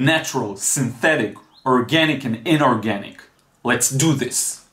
natural, synthetic, organic, and inorganic. Let's do this.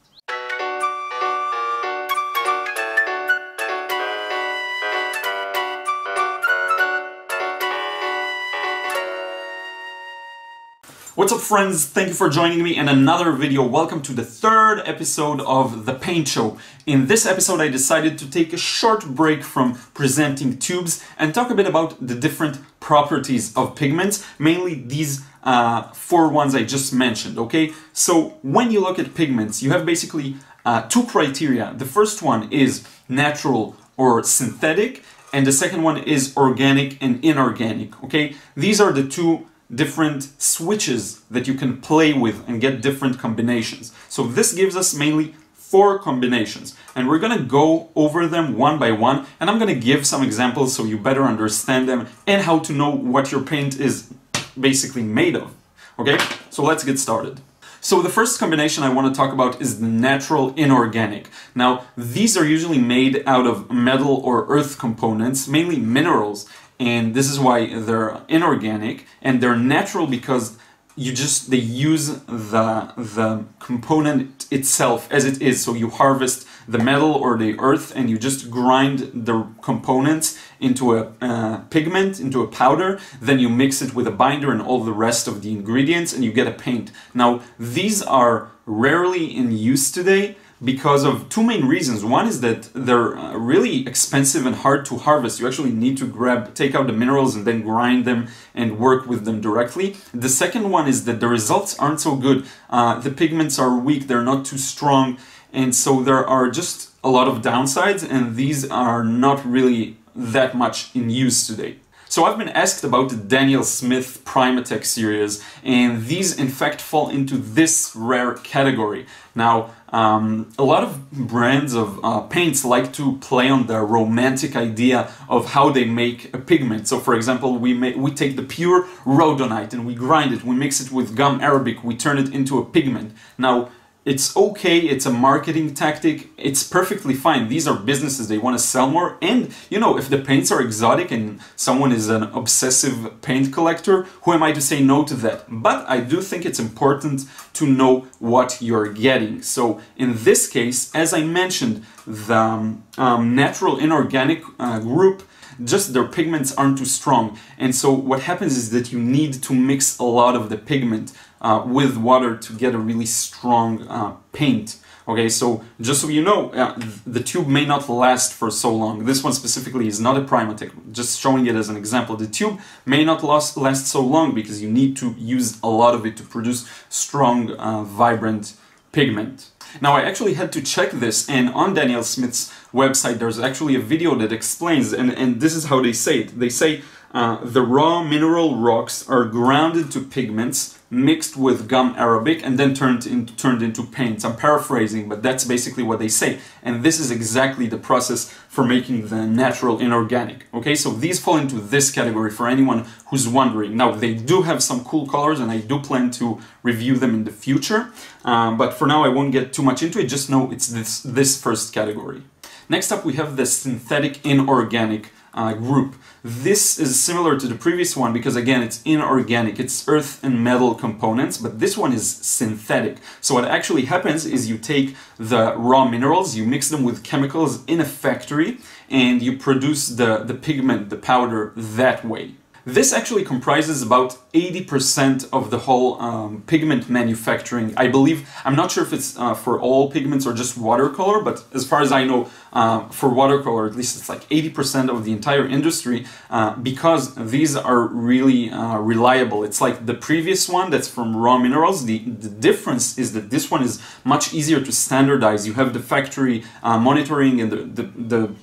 What's up friends, thank you for joining me in another video. Welcome to the third episode of The Paint Show. In this episode I decided to take a short break from presenting tubes and talk a bit about the different properties of pigments, mainly these uh, four ones I just mentioned, okay? So when you look at pigments, you have basically uh, two criteria. The first one is natural or synthetic, and the second one is organic and inorganic, okay? These are the two different switches that you can play with and get different combinations. So this gives us mainly four combinations and we're gonna go over them one by one and I'm gonna give some examples so you better understand them and how to know what your paint is basically made of. Okay, so let's get started. So the first combination I want to talk about is natural inorganic. Now, these are usually made out of metal or earth components, mainly minerals, and this is why they're inorganic and they're natural because you just they use the the component itself as it is. So you harvest the metal or the earth and you just grind the components into a uh, pigment into a powder. Then you mix it with a binder and all the rest of the ingredients and you get a paint. Now these are rarely in use today because of two main reasons. One is that they're uh, really expensive and hard to harvest. You actually need to grab, take out the minerals and then grind them and work with them directly. The second one is that the results aren't so good. Uh, the pigments are weak, they're not too strong, and so there are just a lot of downsides, and these are not really that much in use today. So I've been asked about the Daniel Smith Primatek series, and these in fact fall into this rare category. Now, um, a lot of brands of uh, paints like to play on the romantic idea of how they make a pigment. So, for example, we make, we take the pure rhodonite and we grind it, we mix it with gum arabic, we turn it into a pigment. Now, it's okay, it's a marketing tactic, it's perfectly fine. These are businesses, they want to sell more. And, you know, if the paints are exotic and someone is an obsessive paint collector, who am I to say no to that? But I do think it's important to know what you're getting. So in this case, as I mentioned, the um, um natural inorganic uh, group just their pigments aren't too strong. And so what happens is that you need to mix a lot of the pigment uh, with water to get a really strong uh, paint. Okay, so just so you know, uh, the tube may not last for so long. This one specifically is not a Primatek, just showing it as an example. The tube may not last, last so long because you need to use a lot of it to produce strong, uh, vibrant pigment. Now I actually had to check this and on Daniel Smith's website there's actually a video that explains and, and this is how they say it. They say uh, the raw mineral rocks are grounded to pigments mixed with gum arabic and then turned, into, turned into paints. I'm paraphrasing, but that's basically what they say. And this is exactly the process for making the natural inorganic. Okay, so these fall into this category for anyone who's wondering. Now, they do have some cool colors and I do plan to review them in the future. Um, but for now, I won't get too much into it. Just know it's this, this first category. Next up, we have the synthetic inorganic uh, group. This is similar to the previous one because again it's inorganic, it's earth and metal components, but this one is synthetic. So what actually happens is you take the raw minerals, you mix them with chemicals in a factory, and you produce the, the pigment, the powder that way. This actually comprises about 80% of the whole um, pigment manufacturing. I believe, I'm not sure if it's uh, for all pigments or just watercolor, but as far as I know, uh, for watercolor, at least it's like 80% of the entire industry uh, because these are really uh, reliable. It's like the previous one that's from raw minerals. The, the difference is that this one is much easier to standardize. You have the factory uh, monitoring and the, the, the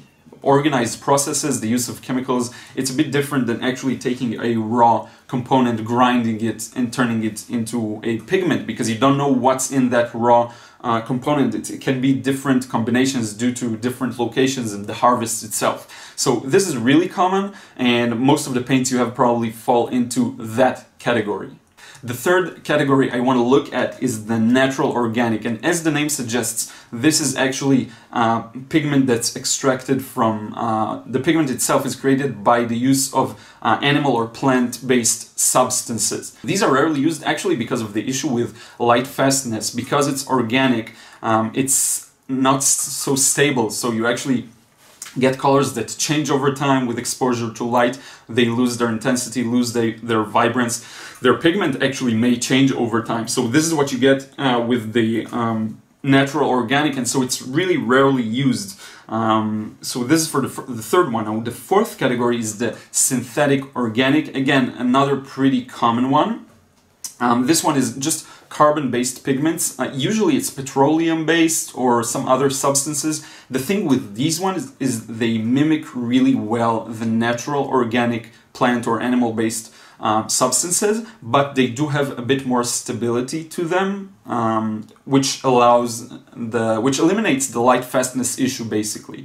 organized processes, the use of chemicals, it's a bit different than actually taking a raw component, grinding it, and turning it into a pigment because you don't know what's in that raw uh, component. It, it, can be different combinations due to different locations and the harvest itself. So this is really common, and most of the paints you have probably fall into that category. The third category I want to look at is the natural organic, and as the name suggests, this is actually uh, pigment that's extracted from uh, the pigment itself is created by the use of uh, animal or plant-based substances. These are rarely used actually because of the issue with light fastness. Because it's organic, um, it's not so stable, so you actually get colors that change over time with exposure to light. They lose their intensity, lose they, their vibrance. Their pigment actually may change over time. So this is what you get uh, with the um, natural organic, and so it's really rarely used. Um, so this is for the, the third one. Now the fourth category is the synthetic organic. Again, another pretty common one. Um, this one is just carbon-based pigments. Uh, usually it's petroleum-based or some other substances. The thing with these ones is they mimic really well the natural organic plant or animal-based uh, substances, but they do have a bit more stability to them, um, which allows the which eliminates the light fastness issue basically.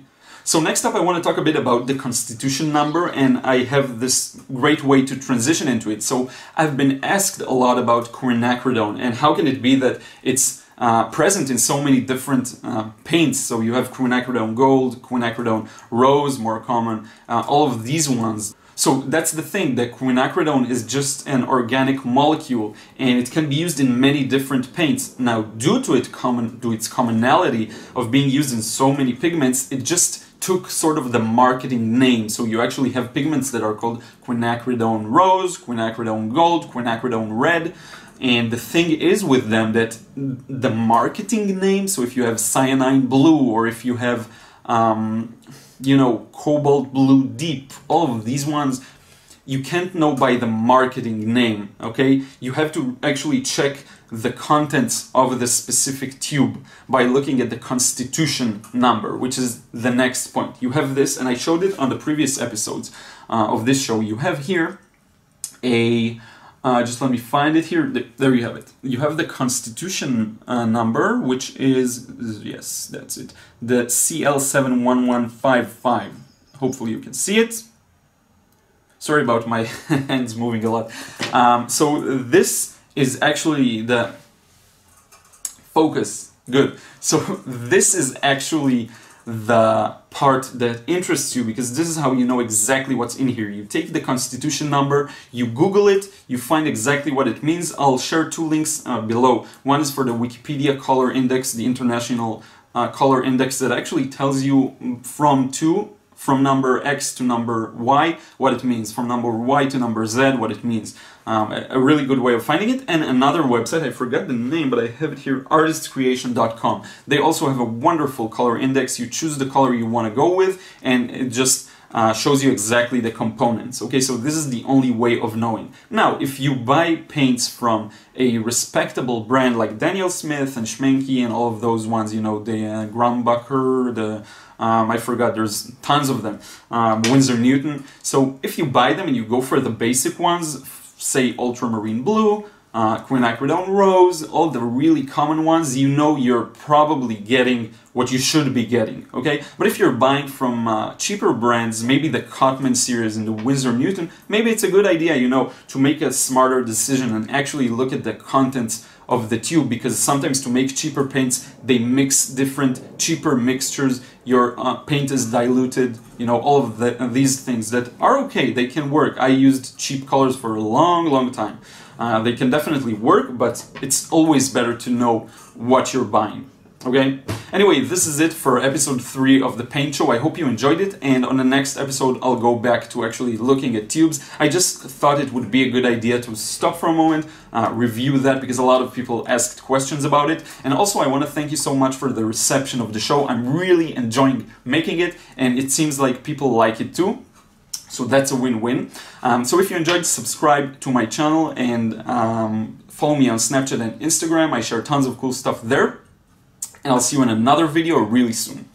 So next up I want to talk a bit about the constitution number and I have this great way to transition into it. So I've been asked a lot about quinacridone and how can it be that it's uh, present in so many different uh, paints. So you have quinacridone gold, quinacridone rose, more common, uh, all of these ones. So that's the thing, that quinacridone is just an organic molecule and it can be used in many different paints. Now, due to, it common, to its commonality of being used in so many pigments, it just took sort of the marketing name. So you actually have pigments that are called quinacridone rose, quinacridone gold, quinacridone red. And the thing is with them that the marketing name, so if you have cyanine blue or if you have, um, you know, cobalt blue deep, all of these ones, you can't know by the marketing name, okay? You have to actually check the contents of the specific tube by looking at the constitution number, which is the next point. You have this, and I showed it on the previous episodes uh, of this show. You have here a, uh, just let me find it here. There you have it. You have the constitution uh, number, which is, yes, that's it, the CL71155. Hopefully you can see it. Sorry about my hands moving a lot. Um, so this is actually the focus. Good. So this is actually the part that interests you because this is how you know exactly what's in here. You take the constitution number, you Google it, you find exactly what it means. I'll share two links uh, below. One is for the Wikipedia color index, the international uh, color index that actually tells you from to from number X to number Y, what it means, from number Y to number Z, what it means. Um, a, really good way of finding it. And another website, I forgot the name, but I have it here, artiscreation.com. They also have a wonderful color index. You choose the color you want to go with, and it just uh, shows you exactly the components. Okay, so this is the only way of knowing. Now, if you buy paints from a respectable brand like Daniel Smith and Schmincke and all of those ones, you know, the uh, Grumbacher, the um, I forgot, there's tons of them. Um, Winsor Newton. So if you buy them and you go for the basic ones, say ultramarine blue, uh, quinacridone rose, all the really common ones, you know you're probably getting what you should be getting, okay? But if you're buying from uh, cheaper brands, maybe the Cotman series and the Winsor Newton, maybe it's a good idea, you know, to make a smarter decision and actually look at the contents of the tube because sometimes to make cheaper paints they mix different cheaper mixtures your uh, paint is diluted you know all of the, these things that are okay they can work i used cheap colors for a long long time uh, they can definitely work but it's always better to know what you're buying Okay? Anyway, this is it for episode 3 of the Paint Show. I hope you enjoyed it, and on the next episode, I'll go back to actually looking at tubes. I just thought it would be a good idea to stop for a moment, uh, review that, because a lot of people asked questions about it. And also, I want to thank you so much for the reception of the show. I'm really enjoying making it, and it seems like people like it too. So that's a win-win. Um, so if you enjoyed, subscribe to my channel and um, follow me on Snapchat and Instagram. I share tons of cool stuff there and I'll see you in another video really soon.